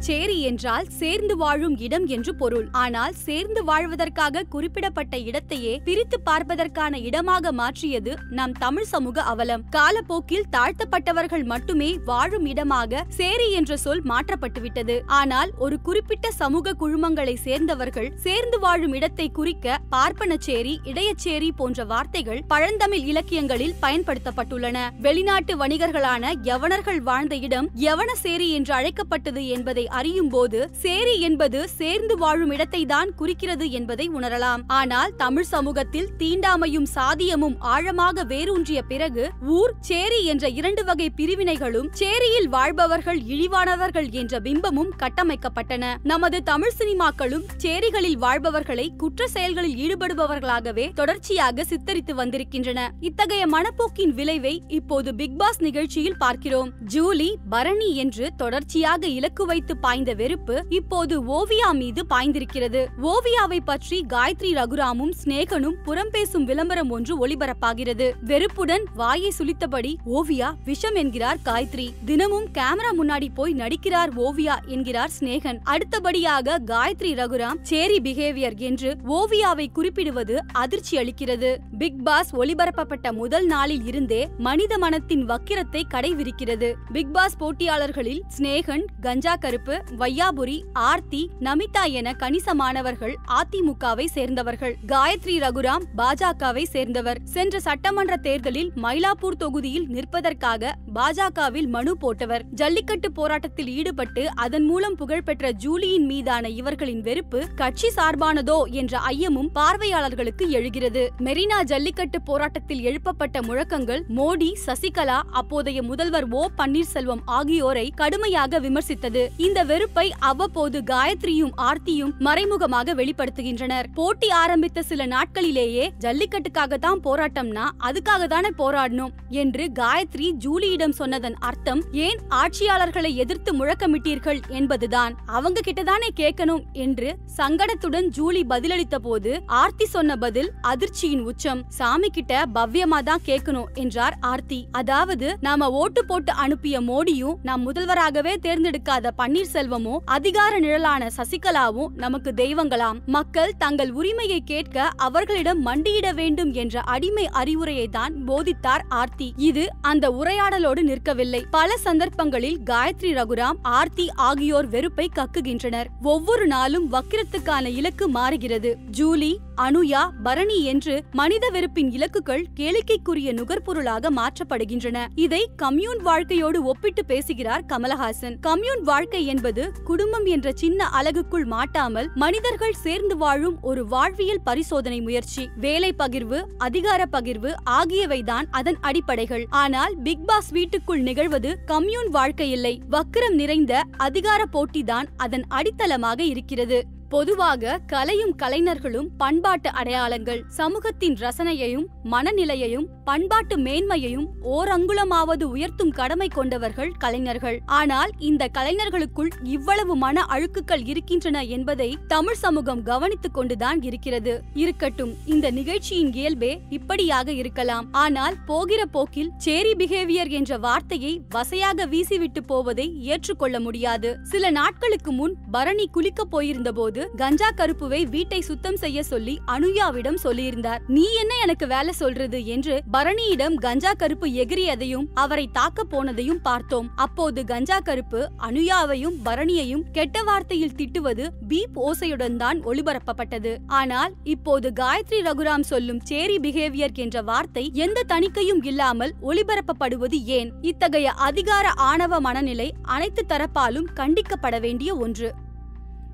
சேரி என்றால் சேர்ந்து வாழும் இடம் என்று பொருள். ஆனால் சேர்ந்து வாழ்வதற்காக குறிப்பிடப்பட்ட இடத்தையே பிரித்து பார்ப்பதற்கான இடமாக மாற்றியது நம் தமிழ் சமூக அவலம். காலப்போக்கில் தாழ்த்தப்பட்டவர்கள் மட்டுமே வாழும் இடமாக சேரி என்ற சொல் மாற்றப்பட்டுவிட்டது. ஆனால் ஒரு குறிப்பிட்ட சமூக குழுமங்களை சேர்ந்தவர்கள் சேர்ந்து வாழும் இடத்தை குறிக்க பார்ப்பனச்சேரி இடையச்சேரி போன்ற வார்த்தைகள் பழந்தமிழ் இலக்கியங்களில் பயன்படுத்தப்பட்டுள்ளன. வெளிநாட்டு வணிகர்களான யவனர்கள் வாழ்ந்த இடம் யவனசேரி என்று அழைக்கப்பட்டது என்பதை அறியும் போது சேரி என்பது சேர்ந்து வாழும் இடத்தை தான் குறிக்கிறது என்பதை உணரலாம். ஆனால் தமிழ் சமூகத்தில் தீண்டாமையும் சாதியமும் ஆழமாக வேரூன்றிய பிறகு ஊர் சேரி என்ற இரண்டு வகை பிரிவினைகளும் சேரியில் வாழ்பவர்கள் இழிவானவர்கள் என்ற பிம்பமும் கட்டமைக்கப்பட்டன. நமது தமிழ் சினிமாக்களும் சேரிகளில் வாழ்பவர்களை குற்ற செயல்களில் ஈடுபடுபவர்களாகவே தொடர்ச்சியாக சித்தரித்து வந்திருக்கின்றன. இத்தகைய மனப்போக்கின் விளைவை இப்போது பிக் பாஸ் நிகழ்ச்சியில் பார்க்கிறோம். ஜூலி பரணி என்று தொடர்ச்சியாக இலக்கு வைத்து பாய்ந்த வெறுப்பு இப்போது ஓவியா மீது பாய்ந்திருக்கிறது. ஓவியாவை பற்றி காயத்ரி ரகுராமும் ஸ்நேகனும் புறம் பேசும் விளம்பரம் ஒன்று ஒளிபரப்பாகிறது. வெறுப்புடன் வாயை சுளித்தபடி ஓவியா விஷம் என்கிறார் காயத்ரி. தினமும் கேமரா முன்னாடி போய் நடிக்கிறார் ஓவியா என்கிறார் ஸ்நேகன் அடுத்தபடியாக காயத்ரி ரகுராம் சேரி பிஹேவியர் என்று ஓவியாவை குறிப்பிடுவது அதிர்ச்சி அளிக்கிறது. பிக் பாஸ் ஒளிபரப்பப்பட்ட முதல் நாளில் இருந்தே மனித மனத்தின் வக்கிரத்தை கடைவிரிக்கிறது பிக் பாஸ் போட்டியாளர்களில் ஸ்நேகன் கஞ்சா கருப்பு வையாபுரி ஆர்த்தி நமிதா என கணிசமானவர்கள் அதிமுகவை சேர்ந்தவர்கள். காயத்ரி ரகுராம் பாஜகவை சேர்ந்தவர். சென்ற சட்டமன்ற தேர்தலில் மயிலாப்பூர் தொகுதியில் நிற்பதற்காக பாஜகவில் மனு போட்டவர். ஜல்லிக்கட்டு போராட்டத்தில் ஈடுபட்டு அதன் மூலம் புகழ்பெற்ற ஜூலியின் மீதான இவர்களின் வெறுப்பு கட்சி சார்பானதோ என்ற ஐயமும் பார்வையாளர்களுக்கு எழுகிறது. மெரினா ஜல்லிக்கட்டு போராட்டத்தில் எழுப்பப்பட்ட முழக்கங்கள் மோடி சசிகலா அப்போதைய முதல்வர் ஓ பன்னீர்செல்வம் ஆகியோரை கடுமையாக விமர்சித்தது. இந்த வெறுப்பை அவ்வப்போது காயத்ரியும் ஆர்த்தியும் மறைமுகமாக வெளிப்படுத்துகின்றனர். போட்டி ஆரம்பித்த சில நாட்களிலேயே ஜல்லிக்கட்டுக்காக தான் போராட்டம்னா அதுக்காக தானே போராடணும் என்று காயத்ரி ஜூலியிடம் சொன்னதன் அர்த்தம் ஏன் ஆட்சியாளர்களை எதிர்த்து முழக்கமிட்டீர்கள் என்பதுதான். அவங்க கிட்டதானே கேட்கணும் என்று சங்கடத்துடன் ஜூலி பதிலளித்த போது ஆர்த்தி சொன்ன பதில் அதிர்ச்சியின் உச்சம். சாமி கிட்ட பவ்யமா தான் கேட்கணும் என்றார் ஆர்த்தி. அதாவது நாம ஓட்டு போட்டு அனுப்பிய மோடியும் நாம் முதல்வராகவே தேர்ந்தெடுக்காத பன்னீர் பன்னீர்செல்வமும் அதிகார நிழலான சசிகலாவும் நமக்கு தெய்வங்களாம். மக்கள் தங்கள் உரிமையை கேட்க அவர்களிடம் மண்டியிட வேண்டும் என்ற அடிமை அறிவுரையை தான் போதித்தார் ஆர்த்தி. இது அந்த உரையாடலோடு நிற்கவில்லை. பல சந்தர்ப்பங்களில் காயத்ரி ரகுராம் ஆர்த்தி ஆகியோர் வெறுப்பை கக்குகின்றனர். ஒவ்வொரு நாளும் வக்கிரத்துக்கான இலக்கு மாறுகிறது. ஜூலி அனுயா பரணி என்று மனித வெறுப்பின் இலக்குகள் கேளிக்கைக்குரிய நுகர்பொருளாக மாற்றப்படுகின்றன. இதை கம்யூன் வாழ்க்கையோடு ஒப்பிட்டு பேசுகிறார் கமலஹாசன். கம்யூன் வாழ்க்கை என்பது குடும்பம் என்ற சின்ன அலகுக்குள் மாட்டாமல் மனிதர்கள் சேர்ந்து வாழும் ஒரு வாழ்வியல் பரிசோதனை முயற்சி. வேலை பகிர்வு அதிகார பகிர்வு ஆகியவைதான் அதன் அடிப்படைகள். ஆனால் பிக் பாஸ் வீட்டுக்குள் நிகழ்வது கம்யூன் வாழ்க்கை இல்லை வக்கிரம் நிறைந்த அதிகார போட்டிதான் அதன் அடித்தளமாக இருக்கிறது. பொதுவாக கலையும் கலைஞர்களும் பண்பாட்டு அடையாளங்கள் சமூகத்தின் ரசனையையும் மனநிலையையும் பண்பாட்டு மேன்மையையும் ஓரங்குலமாவது உயர்த்தும் கடமை கொண்டவர்கள் கலைஞர்கள். ஆனால் இந்த கலைஞர்களுக்குள் இவ்வளவு மன அழுக்குகள் இருக்கின்றன என்பதை தமிழ் சமூகம் கவனித்துக் கொண்டுதான் இருக்கிறது. இருக்கட்டும் இந்த நிகழ்ச்சியின் இயல்பே இப்படியாக இருக்கலாம். ஆனால் போகிற போக்கில் சேரி பிஹேவியர் என்ற வார்த்தையை வசையாக வீசிவிட்டு போவதை ஏற்றுக்கொள்ள முடியாது. சில நாட்களுக்கு முன் பரணி குளிக்க போயிருந்த போது கஞ்சா கருப்புவை வீட்டை சுத்தம் செய்ய சொல்லி அனுயாவிடம் சொல்லியிருந்தார். நீ என்ன எனக்கு வேலை சொல்றது? என்று பரணியிடம் கஞ்சா கருப்பு எகிரியதையும் அவரை தாக்க போனதையும் பார்த்தோம். அப்போது கஞ்சா கருப்பு அனுயாவையும் பரணியையும் கெட்ட வார்த்தையில் திட்டுவது பீப் ஓசையுடன் தான் ஒளிபரப்பப்பட்டது. ஆனால் இப்போது காயத்ரி ரகுராம் சொல்லும் சேரி பிஹேவியர் என்ற வார்த்தை எந்த தணிக்கையும் இல்லாமல் ஒளிபரப்பப்படுவது ஏன்? இத்தகைய அதிகார ஆணவ மனநிலை அனைத்து தரப்பாலும் கண்டிக்கப்பட வேண்டிய ஒன்று.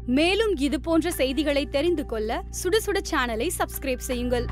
மேலும் இது போன்ற செய்திகளை தெரிந்து கொள்ள சுட சுட சேனலை சப்ஸ்கிரைப் செய்யுங்கள்.